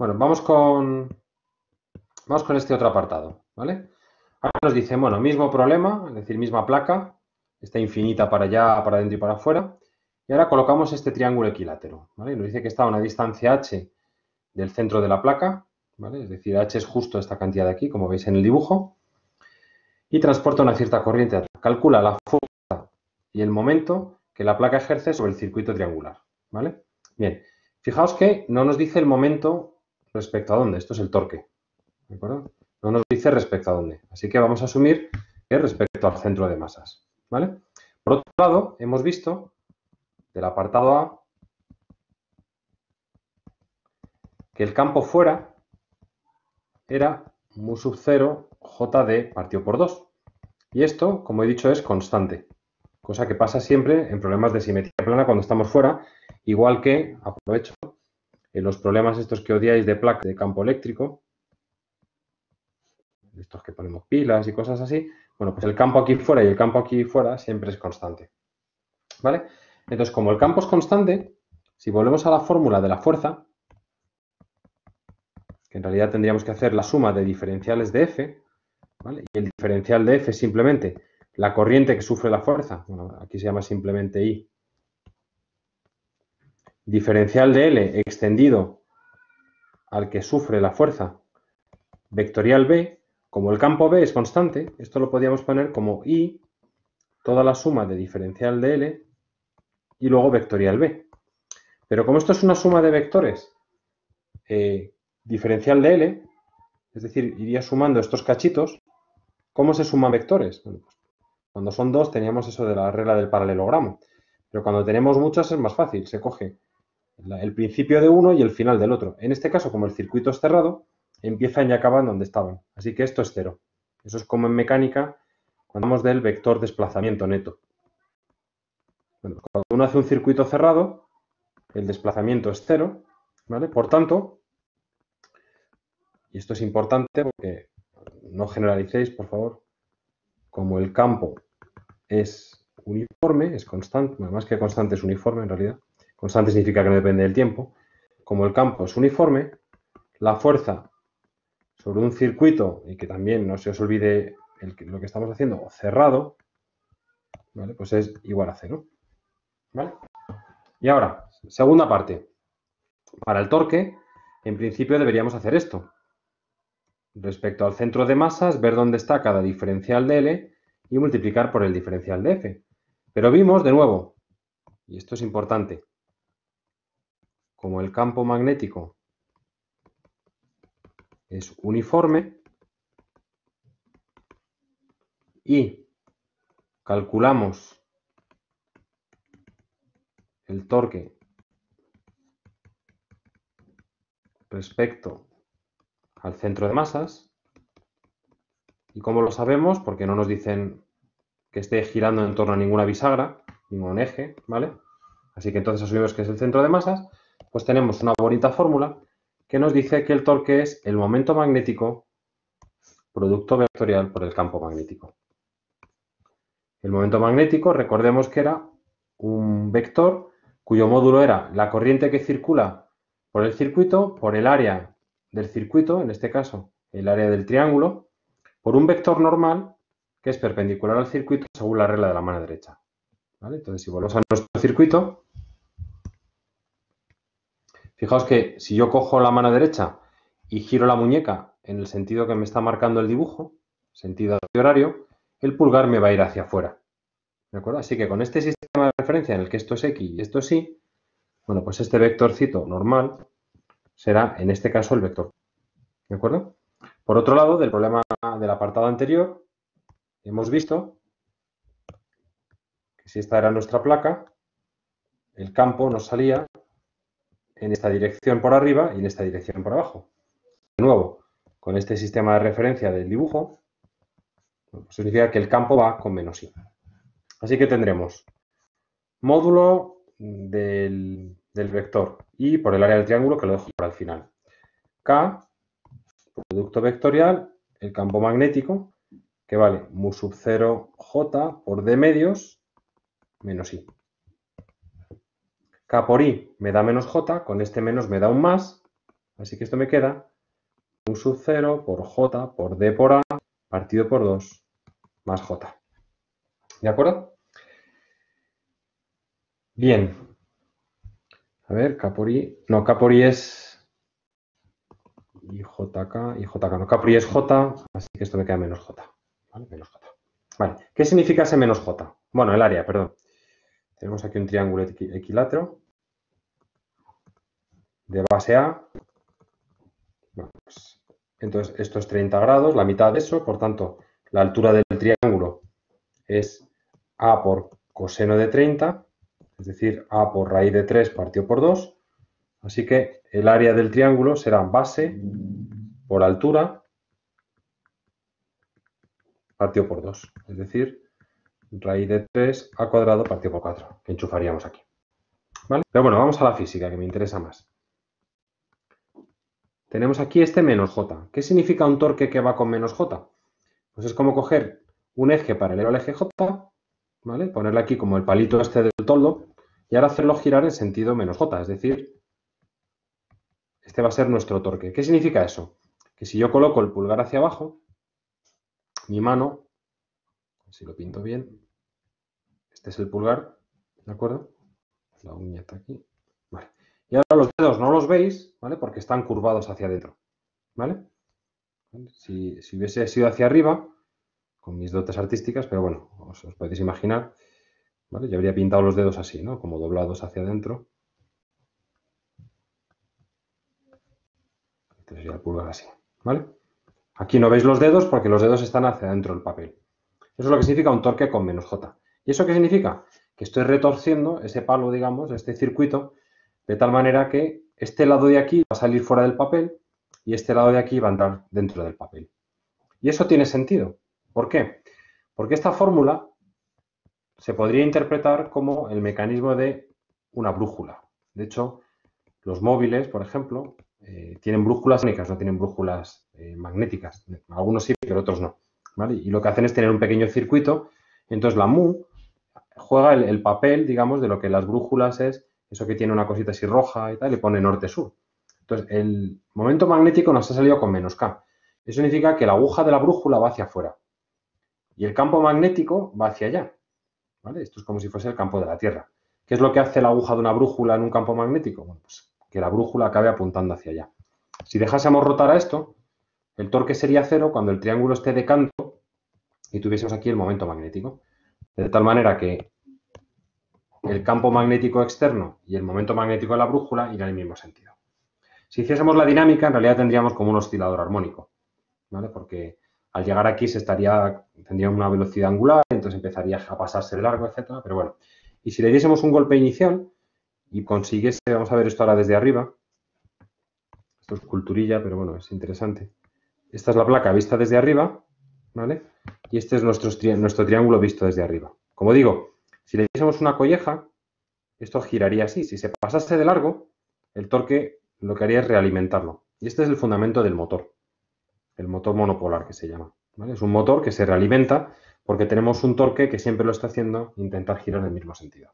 Bueno, vamos con, vamos con este otro apartado, ¿vale? Ahora nos dice, bueno, mismo problema, es decir, misma placa, está infinita para allá, para adentro y para afuera. Y ahora colocamos este triángulo equilátero, ¿vale? Nos dice que está a una distancia h del centro de la placa, ¿vale? Es decir, h es justo esta cantidad de aquí, como veis en el dibujo, y transporta una cierta corriente. Calcula la fuerza y el momento que la placa ejerce sobre el circuito triangular, ¿vale? Bien, fijaos que no nos dice el momento respecto a dónde, esto es el torque, ¿de acuerdo? No nos dice respecto a dónde, así que vamos a asumir que es respecto al centro de masas, ¿vale? Por otro lado, hemos visto del apartado A que el campo fuera era mu sub 0 JD partido por 2. Y esto, como he dicho, es constante, cosa que pasa siempre en problemas de simetría plana cuando estamos fuera, igual que, aprovecho, los problemas estos que odiáis de placa de campo eléctrico, estos que ponemos pilas y cosas así, bueno, pues el campo aquí fuera y el campo aquí fuera siempre es constante. ¿Vale? Entonces, como el campo es constante, si volvemos a la fórmula de la fuerza, que en realidad tendríamos que hacer la suma de diferenciales de F, ¿vale? y el diferencial de F es simplemente la corriente que sufre la fuerza, bueno, aquí se llama simplemente I, diferencial de L extendido al que sufre la fuerza vectorial B, como el campo B es constante, esto lo podríamos poner como I, toda la suma de diferencial de L y luego vectorial B. Pero como esto es una suma de vectores, eh, diferencial de L, es decir, iría sumando estos cachitos, ¿cómo se suman vectores? Pues, cuando son dos teníamos eso de la regla del paralelogramo, pero cuando tenemos muchos es más fácil, se coge el principio de uno y el final del otro. En este caso, como el circuito es cerrado, empiezan y acaban donde estaban. Así que esto es cero. Eso es como en mecánica cuando hablamos del vector desplazamiento neto. cuando uno hace un circuito cerrado, el desplazamiento es cero, ¿vale? Por tanto, y esto es importante porque no generalicéis, por favor, como el campo es uniforme, es constante, más que constante es uniforme en realidad, constante significa que no depende del tiempo, como el campo es uniforme, la fuerza sobre un circuito, y que también no se os olvide lo que estamos haciendo, cerrado, ¿vale? pues es igual a cero. ¿vale? Y ahora, segunda parte. Para el torque, en principio deberíamos hacer esto. Respecto al centro de masas, ver dónde está cada diferencial de L y multiplicar por el diferencial de F. Pero vimos, de nuevo, y esto es importante, como el campo magnético es uniforme y calculamos el torque respecto al centro de masas. ¿Y cómo lo sabemos? Porque no nos dicen que esté girando en torno a ninguna bisagra, ningún eje, ¿vale? Así que entonces asumimos que es el centro de masas. Pues tenemos una bonita fórmula que nos dice que el torque es el momento magnético producto vectorial por el campo magnético. El momento magnético, recordemos que era un vector cuyo módulo era la corriente que circula por el circuito por el área del circuito, en este caso el área del triángulo, por un vector normal que es perpendicular al circuito según la regla de la mano derecha. Entonces, si volvemos a nuestro circuito, Fijaos que si yo cojo la mano derecha y giro la muñeca en el sentido que me está marcando el dibujo, sentido horario, el pulgar me va a ir hacia afuera. ¿De acuerdo? Así que con este sistema de referencia en el que esto es X y esto es Y, bueno, pues este vectorcito normal será, en este caso, el vector. ¿De acuerdo? Por otro lado, del problema del apartado anterior, hemos visto que si esta era nuestra placa, el campo nos salía en esta dirección por arriba y en esta dirección por abajo. De nuevo, con este sistema de referencia del dibujo, pues significa que el campo va con menos i. Así que tendremos módulo del, vector y por el área del triángulo que lo dejo para el final. K, producto vectorial, el campo magnético, que vale mu sub 0 j por d medios menos i. K por I me da menos J, con este menos me da un más, Así que esto me queda un sub 0 por j por d por a partido por 2 más j. ¿De acuerdo? Bien. A ver, K por I. No, K por I es y JK y JK. No, K por I es J, así que esto me queda menos J. ¿Vale? Menos J. Vale. ¿Qué significa ese menos J? Bueno, el área, perdón. Tenemos aquí un triángulo equilátero de base A. Pues, entonces, esto es 30 grados, la mitad de eso, por tanto, la altura del triángulo es A por coseno de 30, es decir, A por raíz de 3 partido por 2. Así que el área del triángulo será base por altura partido por 2. Es decir, raíz de 3 a cuadrado partido por 4, que enchufaríamos aquí. Pero bueno, vamos a la física, que me interesa más. Tenemos aquí este menos j. ¿Qué significa un torque que va con menos j? Pues es como coger un eje paralelo al eje j, ¿vale? Ponerle aquí como el palito este del toldo y ahora hacerlo girar en sentido menos j, es decir, este va a ser nuestro torque. ¿Qué significa eso? Que si yo coloco el pulgar hacia abajo, mi mano, si lo pinto bien, este es el pulgar, ¿de acuerdo? La uña está aquí, vale. Y ahora los dedos no los veis, ¿vale? Porque están curvados hacia adentro, ¿vale? Si, hubiese sido hacia arriba, con mis dotes artísticas, pero bueno, os, podéis imaginar, ¿vale? Yo habría pintado los dedos así, ¿no? Como doblados hacia adentro. Este sería el pulgar así, ¿vale? Aquí no veis los dedos porque los dedos están hacia adentro del papel. Eso es lo que significa un torque con menos J. ¿Y eso qué significa? Que estoy retorciendo ese palo, digamos, este circuito, de tal manera que este lado de aquí va a salir fuera del papel y este lado de aquí va a entrar dentro del papel. Y eso tiene sentido. ¿Por qué? Porque esta fórmula se podría interpretar como el mecanismo de una brújula. De hecho, los móviles, por ejemplo, eh, tienen brújulas únicas, no tienen brújulas eh, magnéticas. Algunos sí, pero otros no. Y lo que hacen es tener un pequeño circuito. Entonces la MU juega el papel, digamos, de lo que las brújulas es eso que tiene una cosita así roja y tal, le pone norte-sur. Entonces, el momento magnético nos ha salido con menos K. Eso significa que la aguja de la brújula va hacia afuera y el campo magnético va hacia allá. ¿vale? Esto es como si fuese el campo de la Tierra. ¿Qué es lo que hace la aguja de una brújula en un campo magnético? Bueno, pues que la brújula acabe apuntando hacia allá. Si dejásemos rotar a esto, el torque sería cero cuando el triángulo esté de canto y tuviésemos aquí el momento magnético. De tal manera que el campo magnético externo y el momento magnético de la brújula irán en el mismo sentido. Si hiciésemos la dinámica, en realidad tendríamos como un oscilador armónico, ¿vale? Porque al llegar aquí se estaría, tendría una velocidad angular, entonces empezaría a pasarse de largo, etcétera, pero bueno. Y si le diésemos un golpe inicial y consiguiese, vamos a ver esto ahora desde arriba, esto es culturilla, pero bueno, es interesante. Esta es la placa vista desde arriba, ¿vale? Y este es nuestro, nuestro triángulo visto desde arriba. Como digo, si le diésemos una colleja, esto giraría así. Si se pasase de largo, el torque lo que haría es realimentarlo. Y este es el fundamento del motor, el motor monopolar que se llama. Es un motor que se realimenta porque tenemos un torque que siempre lo está haciendo intentar girar en el mismo sentido.